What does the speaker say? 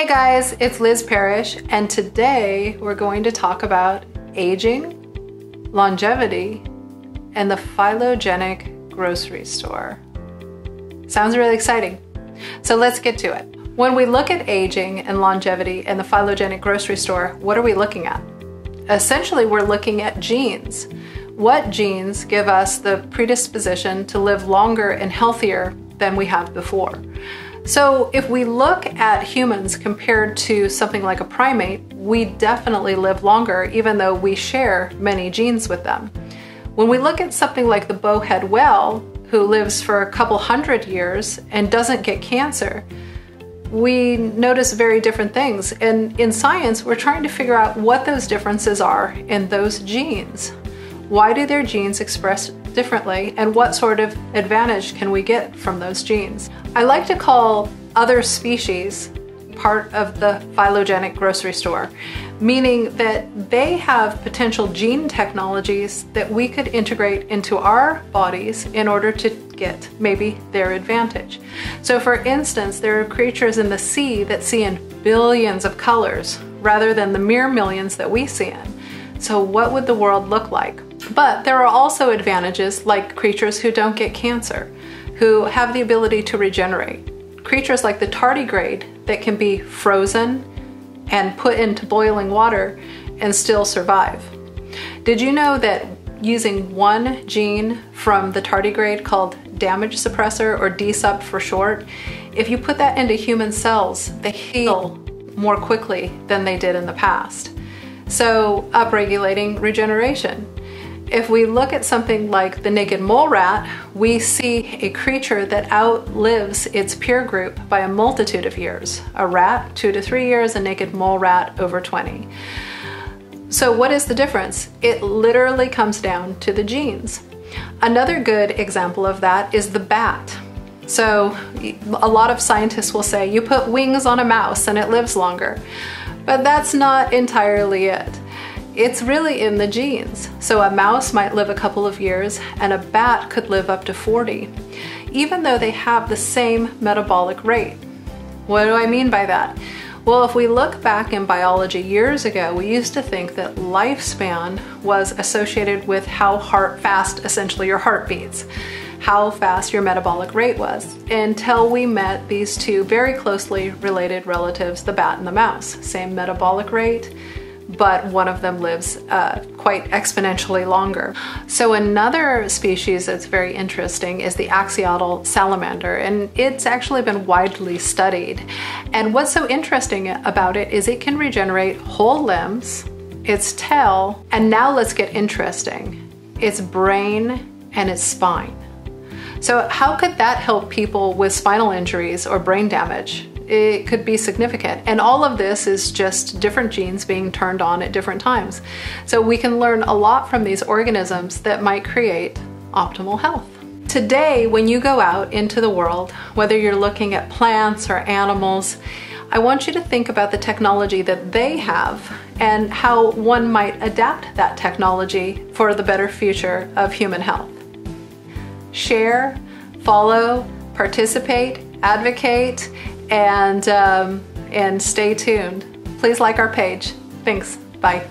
Hey guys, it's Liz Parrish, and today we're going to talk about aging, longevity, and the phylogenetic grocery store. Sounds really exciting. So let's get to it. When we look at aging and longevity and the phylogenetic grocery store, what are we looking at? Essentially, we're looking at genes. What genes give us the predisposition to live longer and healthier than we have before? So if we look at humans compared to something like a primate, we definitely live longer even though we share many genes with them. When we look at something like the bowhead whale, who lives for a couple hundred years and doesn't get cancer, we notice very different things. And in science, we're trying to figure out what those differences are in those genes. Why do their genes express differently and what sort of advantage can we get from those genes? I like to call other species part of the phylogenetic grocery store, meaning that they have potential gene technologies that we could integrate into our bodies in order to get maybe their advantage. So for instance, there are creatures in the sea that see in billions of colors rather than the mere millions that we see in. So what would the world look like? But there are also advantages like creatures who don't get cancer, who have the ability to regenerate. Creatures like the tardigrade that can be frozen and put into boiling water and still survive. Did you know that using one gene from the tardigrade called damage suppressor or DSUP for short, if you put that into human cells, they heal more quickly than they did in the past. So upregulating regeneration. If we look at something like the naked mole rat, we see a creature that outlives its peer group by a multitude of years. A rat, two to three years, a naked mole rat, over 20. So what is the difference? It literally comes down to the genes. Another good example of that is the bat. So a lot of scientists will say you put wings on a mouse and it lives longer, but that's not entirely it. It's really in the genes. So a mouse might live a couple of years and a bat could live up to 40, even though they have the same metabolic rate. What do I mean by that? Well, if we look back in biology years ago, we used to think that lifespan was associated with how heart fast essentially your heart beats, how fast your metabolic rate was, until we met these two very closely related relatives, the bat and the mouse. Same metabolic rate, but one of them lives uh, quite exponentially longer. So another species that's very interesting is the axolotl salamander, and it's actually been widely studied. And what's so interesting about it is it can regenerate whole limbs, its tail, and now let's get interesting, its brain and its spine. So how could that help people with spinal injuries or brain damage? It could be significant. And all of this is just different genes being turned on at different times. So we can learn a lot from these organisms that might create optimal health. Today, when you go out into the world, whether you're looking at plants or animals, I want you to think about the technology that they have and how one might adapt that technology for the better future of human health. Share, follow, participate, advocate, and, um, and stay tuned. Please like our page. Thanks. Bye.